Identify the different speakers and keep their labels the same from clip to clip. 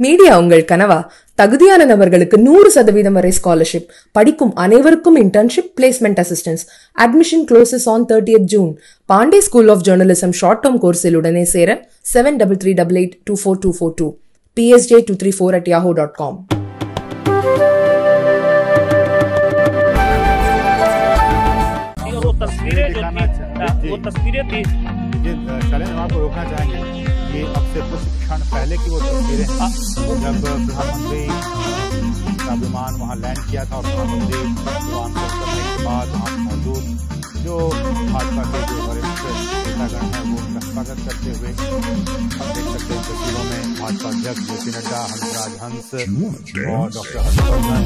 Speaker 1: Media உங்கள் கனவா தகுதியான நபர்களுக்கு நூறு சதவீதம் வரை ஸ்காலர்ஷிப் படிக்கும் அனைவருக்கும் internship placement assistance admission closes on thirtieth June Pandey school of journalism short term கோர்ஸில் உடனே சேர seven double three double eight two four two four two PSJ two three four at Yahoo dot com
Speaker 2: और वो तस्वीरें जो
Speaker 3: दिखाना
Speaker 2: थी
Speaker 3: चाह- जी।
Speaker 2: वो तस्वीरें थी
Speaker 3: ये शैलेंद्र हम आपको रोकना चाहेंगे ये अब से कुछ क्षण पहले की वो तस्वीरें हैं। जब प्रधानमंत्री का विमान वहाँ लैंड किया था और प्रधानमंत्री विमान को उतरने के बाद वहाँ मौजूद जो भाजपा के जो वरिष्ठ नेतागण हैं वो उनका स्वागत करते हुए हम देख सकते हैं तस्वीरों में भाजपा अध्यक्ष जे पी नड्डा हंसराज हंस और डॉक्टर हर्षवर्धन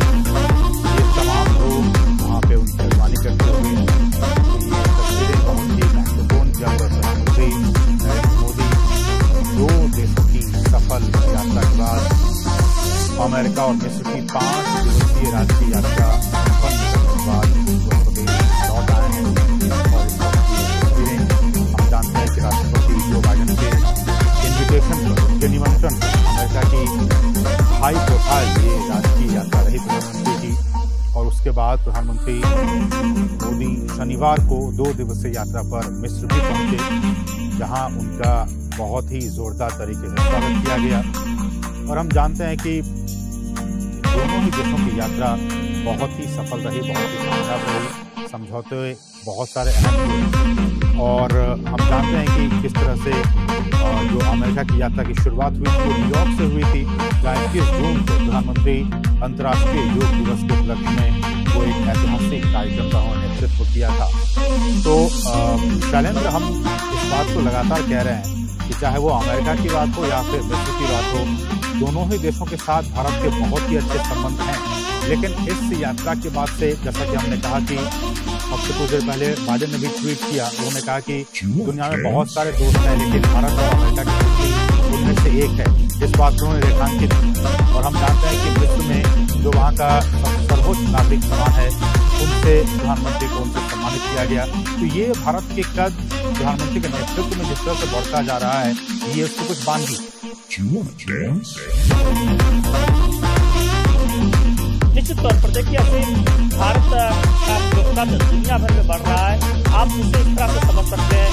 Speaker 3: ये तमाम लोग वहाँ पे उनकी अमेरिका और मिस्र की पाँच दिवसीय राष्ट्रीय यात्रा संपन्न के बाद हैं हैं कि राष्ट्रपति जो बाइडेन के इन्विटेशन निमंत्रण अमेरिका की हाई प्रोफ़ाइल ये यात्रा और उसके बाद प्रधानमंत्री मोदी शनिवार को दो दिवसीय यात्रा पर मिस्र भी पहुँचे जहाँ उनका बहुत ही जोरदार तरीके से स्वागत किया गया और हम जानते हैं कि दोनों ही देशों की यात्रा बहुत ही सफल रही, बहुत ही कामयाब रही, समझौते बहुत सारे अहम और हम जानते हैं कि किस तरह से जो अमेरिका की यात्रा की शुरुआत हुई थी न्यूयॉर्क से हुई थी, जहाँ इक्कीस जून को प्रधानमंत्री अंतर्राष्ट्रीय योग दिवस के उपलक्ष्य में वो एक ऐतिहासिक कार्यक्रम का उन्होंने नेतृत्व किया था। तो शैलेंद्र, हम इस बात को लगातार कह रहे हैं कि चाहे वो अमेरिका की बात हो या फिर विश्व की बात हो दोनों ही देशों के साथ भारत के बहुत ही अच्छे संबंध हैं। लेकिन इस यात्रा के बाद से जैसा कि हमने कहा कि अब से कुछ देर पहले बाइडेन ने भी ट्वीट किया उन्होंने कहा कि दुनिया में बहुत सारे दोस्त हैं लेकिन भारत और अमेरिका की दोस्ती उनमें से एक है। इस बात को उन्होंने रेखांकित और हम जानते हैं कि विश्व में जो वहाँ का सर्वोच्च नागरिक सम्मान है उनसे प्रधानमंत्री को उनसे सम्मानित किया गया। तो ये भारत के कद प्रधानमंत्री के नेतृत्व में जिस तरह से बढ़ता जा रहा है, ये उसको कुछ बांधी।
Speaker 2: निश्चित तौर पर देखिए, अभी भारत का दुनिया भर में बढ़ रहा है। आप उसे इस तरह से समझ सकते हैं।